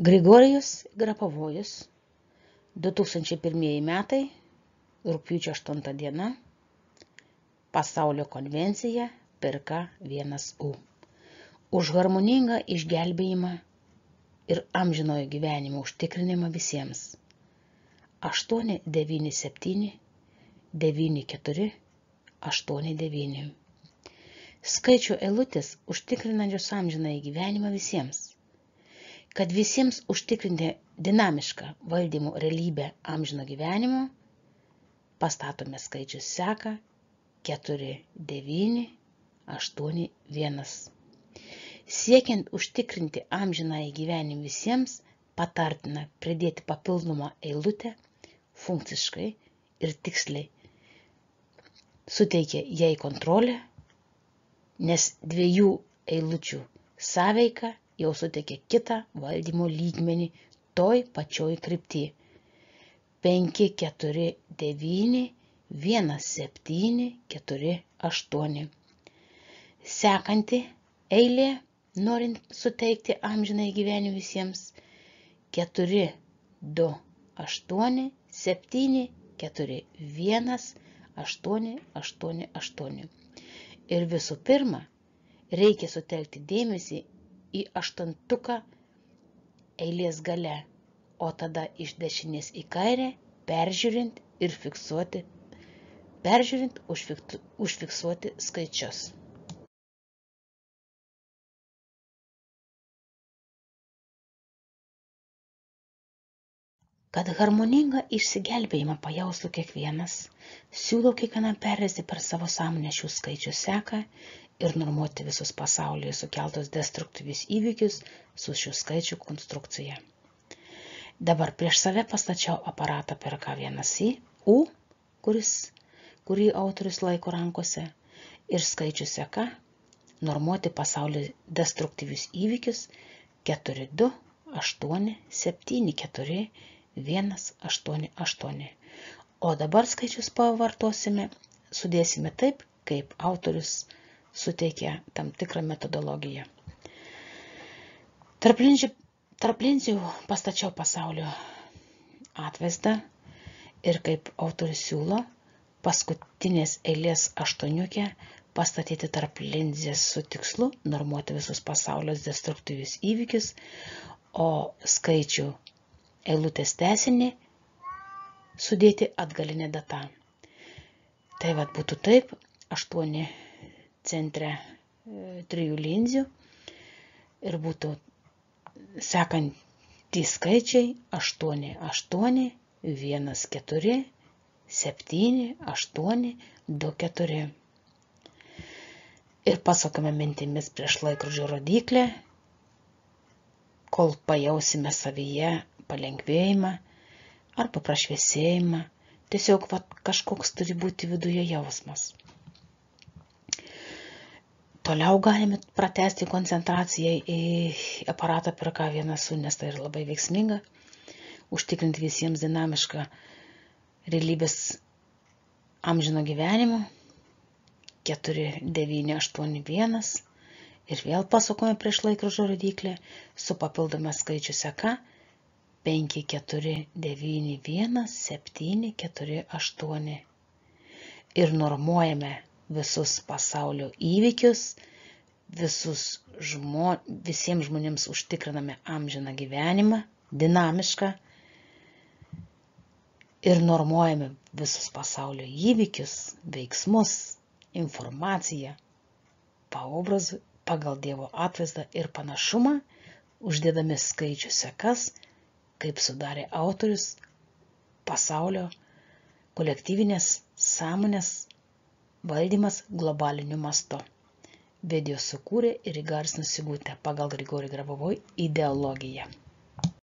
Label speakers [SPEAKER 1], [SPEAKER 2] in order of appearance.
[SPEAKER 1] Grigorijus Grapavojus 2001 metai rugpjūčio 8 diena Pasaulio konvencija pirka 1U už harmoningą išgelbėjimą ir amžinojo gyvenimo užtikrinimą visiems. 897 94 89 skaičių eilutės užtikrinančios amžinąjį gyvenimą visiems kad visiems užtikrinti dinamišką valdymo realybę amžino gyvenimo, pastatome skaičius seka 4, 9, 8, 1. Siekiant užtikrinti amžinąjį gyvenimą visiems, patartina pridėti papildomą eilutę funkciškai ir tiksliai. Suteikia jai kontrolę, nes dviejų eilučių sąveika jau suteikia kitą valdymo lygmenį toj pačioj krypty. 5, 4, 9, 1, 7, 4, 8. Sekanti eilė, norint suteikti amžinai gyvenimą visiems, 4, 2, 8, 7, 4, 1, 8, 8, 8. Ir visų pirma, reikia sutelkti dėmesį į aštuntuką eilės gale, o tada iš dešinės į kairę, peržiūrint ir fiksuoti, peržiūrint užfiksuoti skaičius. Kad harmoningą išsigelbėjimą pajaustų kiekvienas, siūlau kiekvienam perėsti per savo sąmonę šių skaičių seką ir normuoti visus pasaulyje sukeltus destruktyvius įvykius su šių skaičių konstrukcija. Dabar prieš save pastačiau aparatą per K1C, U, kuris, kurį autorius laiko rankose, ir skaičių seka, normuoti pasaulyje destruktyvius įvykius 4, 2, 8, 7, 4, 1, 8, 8. O dabar skaičius pavartosime, sudėsime taip, kaip autorius suteikia tam tikrą metodologiją. Tarp linčių, tarp linčių pastačiau pasaulio atvaizdą ir kaip autorius siūlo, paskutinės eilės aštuoniukė pastatyti tarp linzės su tikslu normuoti visus pasaulios destruktyvius įvykius, o skaičių eilutės tesinį sudėti atgalinę datą. Tai vad būtų taip, 8 centre e, trijų linzių ir būtų sekantys skaičiai 8, 8, 1, 4, 7, 8, 2, 4. Ir pasakome mintimis prieš laikrodžio rodiklę, kol pajausime savyje palengvėjimą arba prašviesėjimą. Tiesiog va, kažkoks turi būti viduje jausmas. Toliau galime pratesti koncentraciją į aparatą per K1, nes tai yra labai veiksminga, užtikrinti visiems dinamišką realybės amžino gyvenimo 4, 9, 8, 1 ir vėl pasukome prieš laikrodžio rodiklę su papildoma skaičių seka 5, 4, 9, 1, 7, 4, 8 ir normuojame visus pasaulio įvykius, visus žmo, visiems žmonėms užtikriname amžiną gyvenimą, dinamišką. Ir normuojame visus pasaulio įvykius, veiksmus, informaciją, paobrazų pagal Dievo atvaizdą ir panašumą, uždėdami skaičių sekas, kaip sudarė autorius pasaulio kolektyvinės sąmonės valdymas globaliniu mastu. Video sukūrė ir įgarsino Sigutė pagal Grigorį Grabovoj ideologiją.